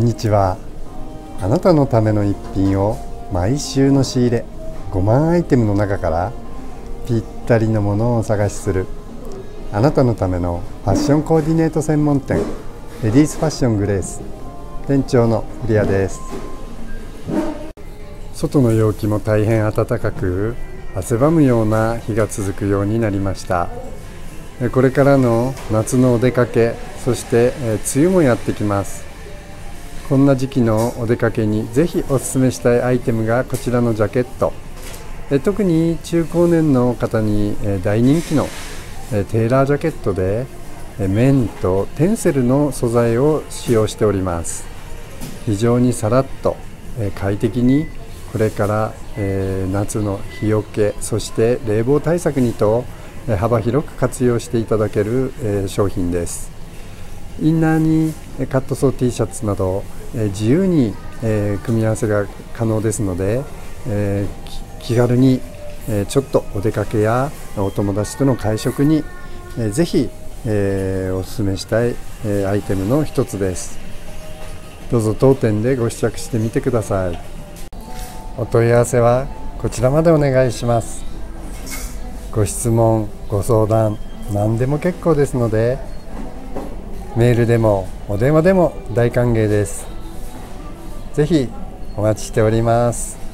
んにちは。あなたのための一品を毎週の仕入れ5万アイテムの中からぴったりのものをお探しするあなたのためのファッションコーディネート専門店レディースファッショングレース店長の古谷です。外の陽気も大変暖かく汗ばむような日が続くようになりました。これからの夏のお出かけそして梅雨もやってきます。こんな時期のお出かけにぜひおすすめしたいアイテムがこちらのジャケット。特に中高年の方に大人気のテーラージャケットで綿とテンセルの素材を使用しております。非常にさらっと快適にこれから夏の日よけそして冷房対策にと幅広く活用していただける商品です。インナーにカットソー T シャツなど自由に組み合わせが可能ですので気軽にちょっとお出かけやお友達との会食にぜひおすすめしたいアイテムの一つです。どうぞ当店でご試着してみてください。お問い合わせはこちらまでお願いします。ご質問ご相談何でも結構ですのでメールでもお電話でも大歓迎です。ぜひお待ちしております。